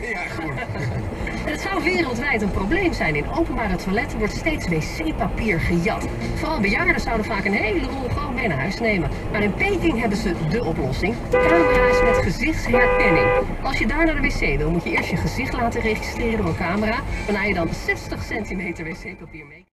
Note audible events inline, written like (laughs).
Ja, goed. (laughs) Het zou wereldwijd een probleem zijn. In openbare toiletten wordt steeds wc-papier gejat. Vooral bejaarden zouden vaak een hele rol gewoon mee naar huis nemen. Maar in Peking hebben ze de oplossing. Camera's met gezichtsherkenning. Als je daar naar de wc wil, moet je eerst je gezicht laten registreren door een camera. Waarna je dan 60 centimeter wc-papier mee